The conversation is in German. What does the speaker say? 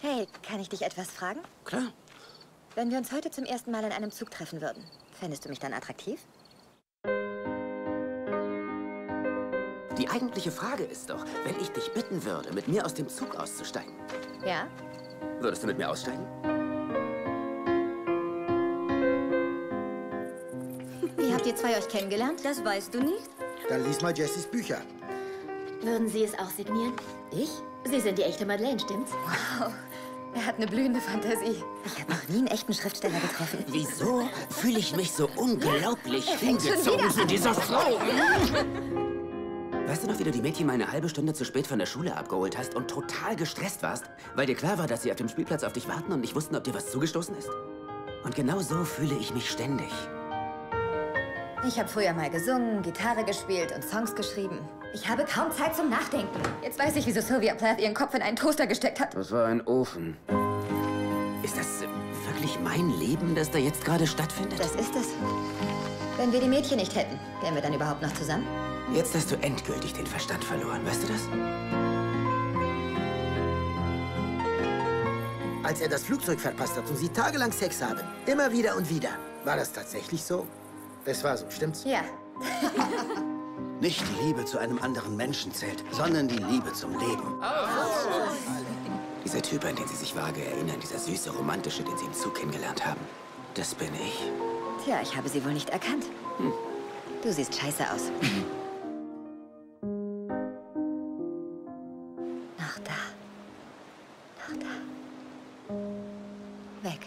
Hey, kann ich dich etwas fragen? Klar. Wenn wir uns heute zum ersten Mal in einem Zug treffen würden, fändest du mich dann attraktiv? Die eigentliche Frage ist doch, wenn ich dich bitten würde, mit mir aus dem Zug auszusteigen, Ja? würdest du mit mir aussteigen? Wie habt ihr zwei euch kennengelernt? Das weißt du nicht? Dann lies mal Jessys Bücher. Würden Sie es auch signieren? Ich? Sie sind die echte Madeleine, stimmt's? Wow. Er hat eine blühende Fantasie. Ich habe noch nie einen echten Schriftsteller getroffen. Wieso fühle ich mich so unglaublich hingezogen zu dieser Frau? Weißt du noch, wie du die Mädchen mal eine halbe Stunde zu spät von der Schule abgeholt hast und total gestresst warst, weil dir klar war, dass sie auf dem Spielplatz auf dich warten und nicht wussten, ob dir was zugestoßen ist? Und genau so fühle ich mich ständig. Ich habe früher mal gesungen, Gitarre gespielt und Songs geschrieben. Ich habe kaum Zeit zum Nachdenken. Jetzt weiß ich, wieso Sylvia Plath ihren Kopf in einen Toaster gesteckt hat. Das war ein Ofen. Ist das äh, wirklich mein Leben, das da jetzt gerade stattfindet? Das ist es. Wenn wir die Mädchen nicht hätten, wären wir dann überhaupt noch zusammen? Jetzt hast du endgültig den Verstand verloren, weißt du das? Als er das Flugzeug verpasst hat und sie tagelang Sex haben, immer wieder und wieder. War das tatsächlich so? Es war so, stimmt's? Ja. Nicht die Liebe zu einem anderen Menschen zählt, sondern die Liebe zum Leben. Oh. Dieser Typ, an den Sie sich vage erinnern, dieser süße, romantische, den Sie im Zug kennengelernt haben, das bin ich. Tja, ich habe Sie wohl nicht erkannt. Hm. Du siehst scheiße aus. Nach da. Nach da. Weg.